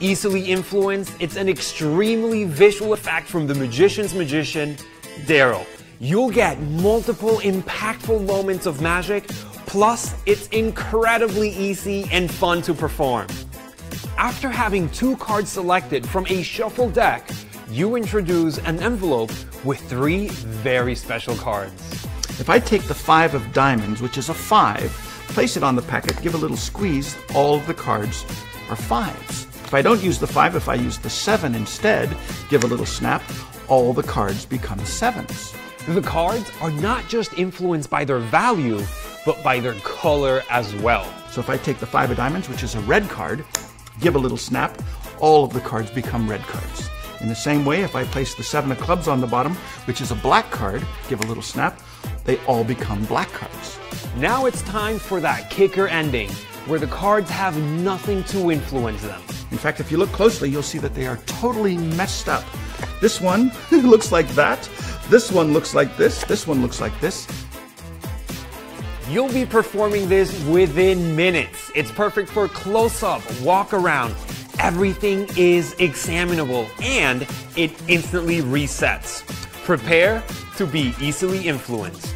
easily influenced, it's an extremely visual effect from the magician's magician, Daryl. You'll get multiple impactful moments of magic, plus it's incredibly easy and fun to perform. After having two cards selected from a shuffle deck, you introduce an envelope with three very special cards. If I take the five of diamonds, which is a five, place it on the packet, give a little squeeze, all of the cards are fives. If I don't use the five, if I use the seven instead, give a little snap, all the cards become sevens. The cards are not just influenced by their value, but by their color as well. So if I take the five of diamonds, which is a red card, give a little snap, all of the cards become red cards. In the same way, if I place the seven of clubs on the bottom, which is a black card, give a little snap, they all become black cards. Now it's time for that kicker ending, where the cards have nothing to influence them. In fact, if you look closely, you'll see that they are totally messed up. This one looks like that, this one looks like this, this one looks like this. You'll be performing this within minutes. It's perfect for close up, walk around. Everything is examinable and it instantly resets. Prepare to be easily influenced.